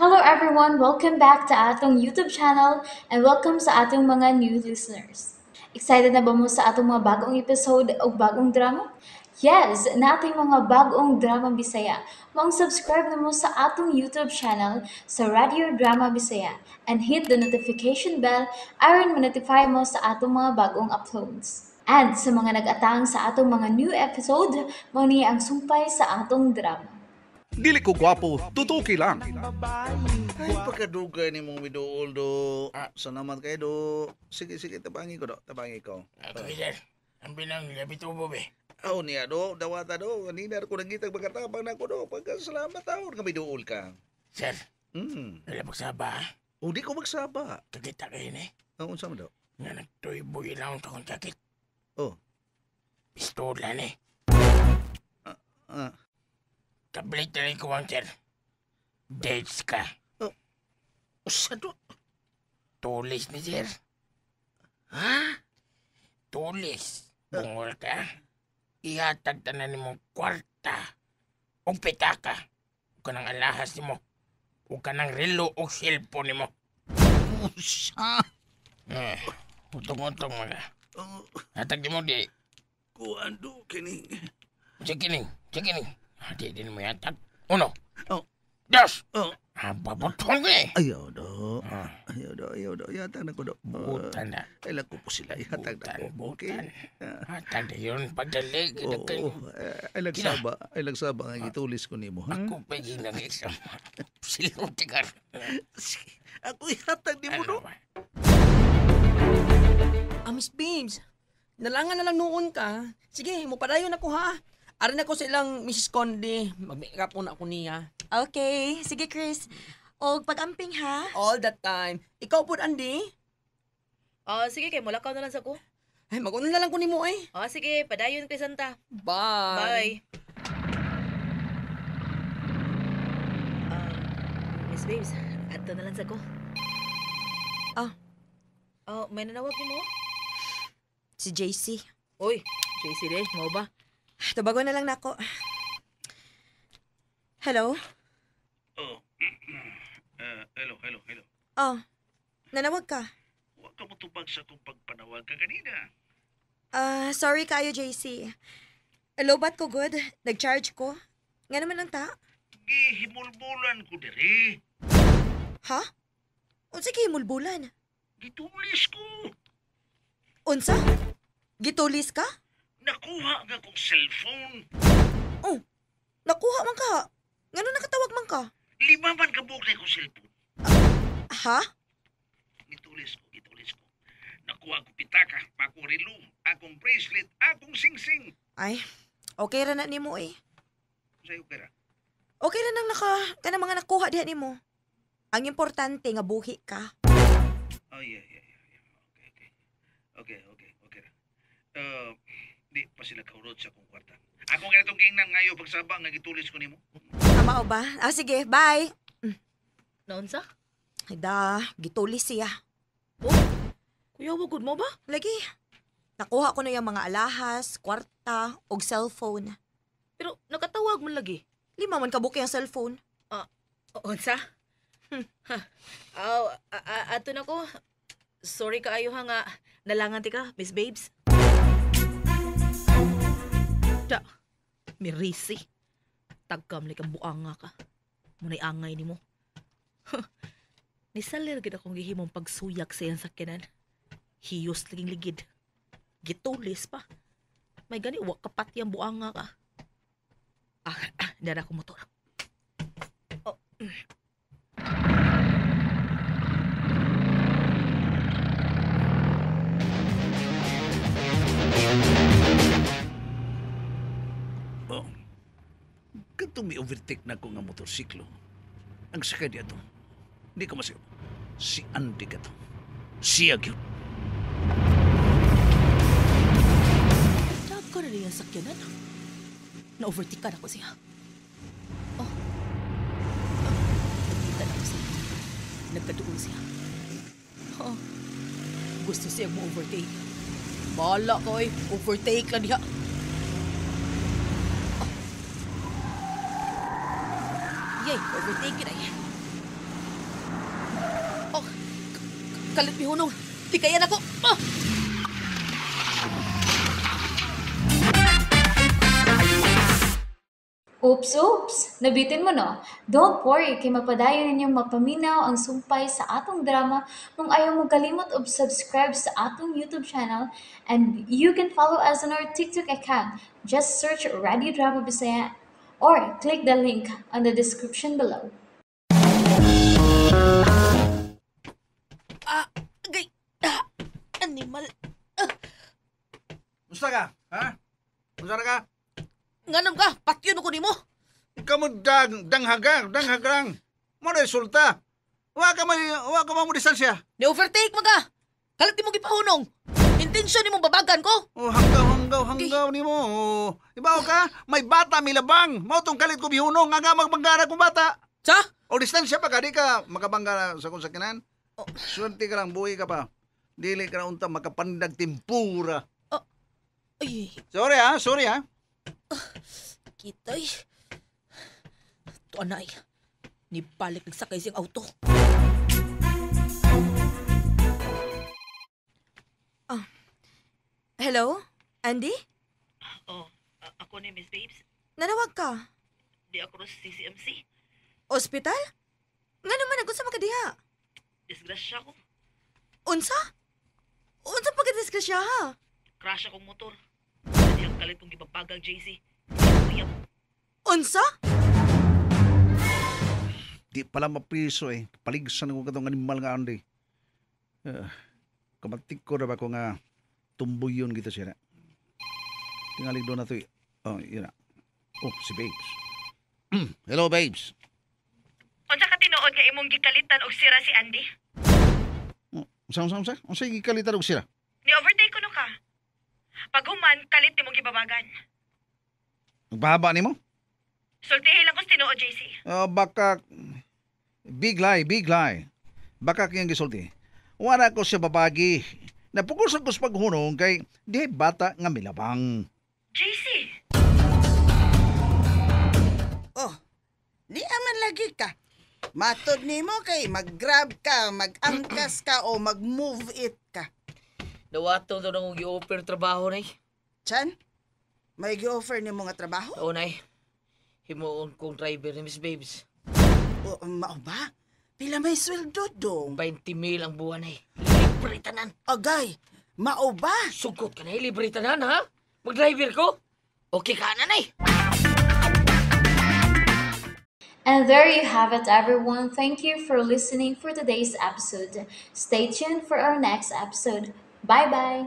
Hello everyone! Welcome back to atong YouTube channel and welcome sa atong mga new listeners. Excited na ba mo sa atong mga bagong episode o bagong drama? Yes, na ating mga bagong drama Bisaya. Mang subscribe na mo sa atong YouTube channel sa Radio Drama Bisaya and hit the notification bell aron ma-notify mo sa atong mga bagong uploads. And sa mga nag-atang sa atong mga new episode, mo ni ang sumpay sa atong drama. Dili ko gwapo, tutuki lang. Ay, pagkadugay ni mong bidool do. Sa naman kayo do. Sige, sige, tabangi ko do. Tabangi ko. Ako, sir. Ang binang labi tubo, be. Aw niya do, dawata do. Kanina ko nagitag pagkatabang na ko do. Pagkasalamat taon ka bidool ka. Sir, Hmm. nalabag sa ba? O di ko magsaba. Kakita kayo ni. Ang unsa mo do? Nga nagtuiboy lang sa kong sakit. Oh. Pistola ni. Ah, Kablit na rin ko ang sir. Dates ka. usa do. Tulis ni sir. Ha? Tulis. Bungol ka. Ihatag tanan ni mong kwarta. O pitaka. O ka ng alahas ni mo. O ka ng relo o cellphone ni mo. Usa. Eh, utong-utong mga. Oh, Hatag ni mo di. kuan do kini. Sige ning, sige ning. Di din mo yatag. Uno. Oh. Dos. Oh. Ah, babutong ko eh. Ayaw do. Ah, Ayaw do, ayaw do. Yatag na ko do. butan na. Ay, lang ko po sila. Yatag na Butan, ko. Okay. butan. Ah. Hatag na yun. Pagdalig. Oo, Oh, oh, ay lagsaba, ay lagsaba nga gitulis ko nimo, ha? Ako pa yung nag-exam. Siluti ka. Sige, Ako ihatag Ano no. ba? Ah, Miss Babes, nalangan na lang noon ka. Sige, mo padayon ako ha. Arin ako sa ilang Mrs. Conde. Mag-makeup muna ako niya. Okay, sige Chris. O pag-amping ha? All that time. Ikaw po, Andy. Ah, sige kay mulakaw na lang sa ko. Ay, mag-uno na lang ko nimo eh. Ah, sige, padayon kay Santa. Bye. Bye. Ah, Miss Babes, ato na lang sa ko. Ah. Oh, may nanawag ni mo? Si JC. Uy, JC Day, mo ba? Tabago na lang nako. Hello? Oh. Uh, hello, hello, hello. Oh, nanawag ka. Wa ka mo tubag sa kung pagpanawag ka kanina. Ah, sorry kayo JC. Lobat ko good. Nag-charge ko. Nga naman ang ta. Gihimulbulan ko diri. Ha? Unsa kay mulbulan? Gitulis ko. Unsa? Gitulis ka? Nakuha nga kong cellphone. Oh, nakuha man ka. Ngano nakatawag man ka? Lima man ka buok na kong cellphone. Ha? Gitulis ko, gitulis ko. Nakuha ko pitaka, akong relo, akong bracelet, akong singsing. Ay, okay ra na nimo eh. Sa'yo pera. Okay ra nang naka kana mga nakuha diha nimo. Ang importante nga buhi ka. Oh, yeah, yeah, yeah. Okay, okay. Okay, okay, okay. ra. Uh, di pa sila kaurot sa akong kwarta. Ako nga itong kingnan ngayon pagsaba nga gitulis ko nimo. Ama o ba? Ah, sige, bye. Noon sa? Ay da, gitulis siya. Kuya, wagod mo ba? Lagi, nakuha ko na yung mga alahas, kwarta, og cellphone. Pero nakatawag mo lagi. Lima man kabuki ang cellphone. O, unsa? Ha. Aw, a- a- ato na ko. Sorry kaayo ha nga. Nalangan ti ka, Miss Babes. Da, mirisi. Tagkam kang buanga ka. Munay angay ni mo. Nisalir gid akong gihimong pagsuyak sa iyang sakyanan. Hiyos liging ligid. Gitulis pa. May gani wa kapat yung buanga ka. Ah, ah dara ko motor. Oh. Oh. Kanto may overtake na ko nga motorsiklo. Ang sakay diya to. Hindi ka masaya. Si Andy ka to. Siya gyud. Ka na rin yung sakyanan. Na-overtake ka na ko siya. Oh. Ah, Nakita na ko siya. Nagkadoon siya. Oh. Gusto siya mo overtake. Bahala ko eh. Overtake lang niya. overtake na yan. Oh, kalit mi hunong. Di kaya na ah! Oops, oops! Nabitin mo no? Don't worry, kay mapadayon ninyong mapaminaw ang sumpay sa atong drama kung ayaw mo kalimot og subscribe sa atong YouTube channel and you can follow us on our TikTok account. Just search Radio Drama Bisaya or click the link on the description below. Ah! Gay! Ah! Animal! Musta ka? Ha? Musta ka? Nganam ka! Patyon ako nimo! Ikaw mo dang, danghagang, danghagang. Mo resulta. Wa ka man, wa ka man mo distansya. Ni-overtake mga! Kalit mo gipahunong! Intensyon ni mong babagan ko! Oh, hanggaw, hanggaw, ni mo. Oh. Ibaw ka, may bata, may labang. Mo tong kalit ko bihunong, nga nga magbanggara kong bata. Sa? O distansya pa ka, di ka makabangga sa kung sakinan. Swerte ka lang, buhay ka pa. Dili ka na unta makapandag timpura. Ay, Sorry ha, sorry ha. kitay. Ito anay. Nibalik nagsakay siyang auto. Hello? Andy? Oh, a- ako ni Miss Babes. Nanawag ka? Di ako sa CCMC. Ospital? Nga naman, nagunsa makadiha. Disgrasya ko. Unsa? Unsa pagkadiskrasya ha? Crash akong motor. Kasi ang kalit kong gipapagang JC. Kuya mo. Unsa? Di pala mapiso eh. Paligsan ko katong animal nga andi. Uh, kamatik ko na ba ko nga tumbuyon kita siya na. Tingalig doon na to eh. Oh, yun na. Oh, si Babes. Hello, Babes. Unsa ka tinuod nga imong gikalitan og sira si Andy? Oh, Unsa, unsa, unsa? Unsa yung kalitan og sila? Ni overtake ko no ka. Pag human, kalit ni mong gibabagan. Nagbahaba ni mo? Sultihin lang ko sa tinuod, JC. Oh, baka... Big lie, big lie. Baka kiyang gisulti. Wala ko siya babagi. Napukusan ko sa paghunong kay di bata nga milabang. JC! Oh, di aman lagi ka. Matod nimo kay mag-grab ka, mag-angkas ka o mag-move it ka. Dawato daw nang gi-offer trabaho nay. Chan, may gi-offer nimo nga trabaho? Oo nay. Himuon kong driver ni Miss Babes. O, mao ba? Pila may sweldo dong? 20 mil ang buwan ay. Libre tanan. Agay, mao ba? Sugot ka na, libre tanan ha? Mag-driver ko? Okay ka na nay. And there you have it, everyone. Thank you for listening for today's episode. Stay tuned for our next episode. Bye bye.